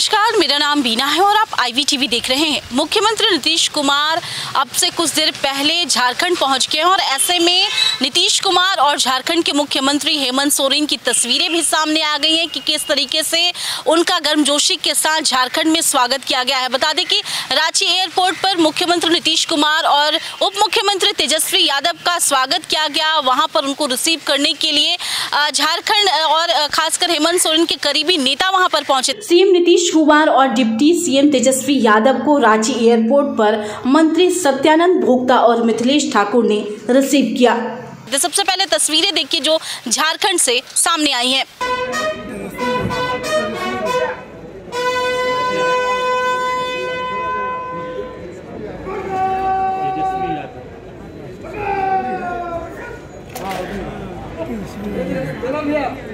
नमस्कार, मेरा नाम बीना है और आप आई आईवीटीवी देख रहे हैं। मुख्यमंत्री नीतीश कुमार अब से कुछ देर पहले झारखंड पहुँच गए हैं और ऐसे में नीतीश कुमार और झारखंड के मुख्यमंत्री हेमंत सोरेन की तस्वीरें भी सामने आ गई हैं कि किस तरीके से उनका गर्मजोशी के साथ झारखंड में स्वागत किया गया है। बता दें कि रांची एयरपोर्ट पर मुख्यमंत्री नीतीश कुमार और उप मुख्यमंत्री तेजस्वी यादव का स्वागत किया गया। वहाँ पर उनको रिसीव करने के लिए झारखंड और खासकर हेमंत सोरेन के करीबी नेता वहाँ पर पहुँचे। सीएम नीतीश कुमार और डिप्टी सीएम तेजस्वी यादव को रांची एयरपोर्ट पर मंत्री सत्यानंद भोक्ता और मिथिलेश ठाकुर ने रिसीव किया। तो सबसे पहले तस्वीरें देखिए जो झारखंड से सामने आई हैं। तेजस्वी यादव।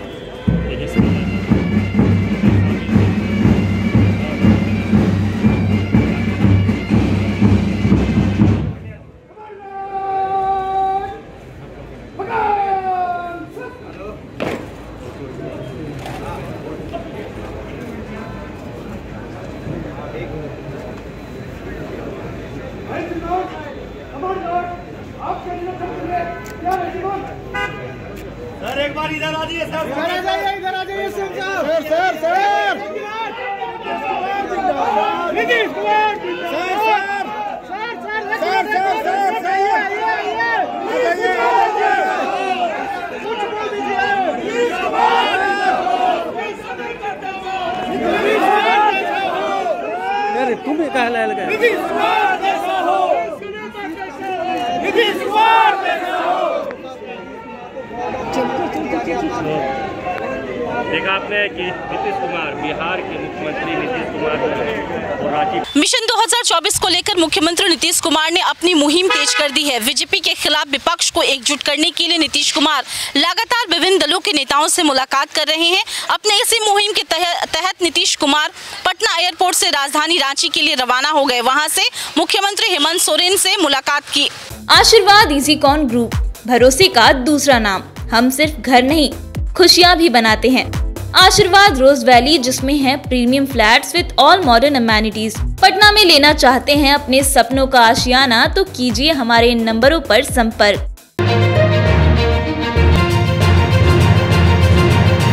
सर एक बार इधर आ जाइए सर। इधर आ जाइए इधर आ जाइए sir sir sir Nitish Kumar sir sir sir sir sir sir sir आइए आइए कुछ बोल दीजिए अरे तुम कहा लगा नीतीश कुमार जैसा हो। नीतीश कुमार जैसा हो। देखा आपने कि नीतीश कुमार बिहार के मुख्यमंत्री नीतीश कुमार है रांची मिशन 2024 को लेकर मुख्यमंत्री नीतीश कुमार ने अपनी मुहिम तेज कर दी है। बीजेपी के खिलाफ विपक्ष को एकजुट करने के लिए नीतीश कुमार लगातार विभिन्न दलों के नेताओं से मुलाकात कर रहे हैं। अपने इसी मुहिम के तहत नीतीश कुमार पटना एयरपोर्ट से राजधानी रांची के लिए रवाना हो गए। वहाँ से मुख्यमंत्री हेमंत सोरेन से मुलाकात की। आशीर्वाद इजीकॉन ग्रुप, भरोसे का दूसरा नाम। हम सिर्फ़ घर नहीं, खुशियाँ भी बनाते हैं। आशीर्वाद रोज वैली, जिसमें है premium flats with all modern amenities Patna में लेना चाहते हैं अपने सपनों का आशियाना तो कीजिए हमारे नंबरों पर संपर्क।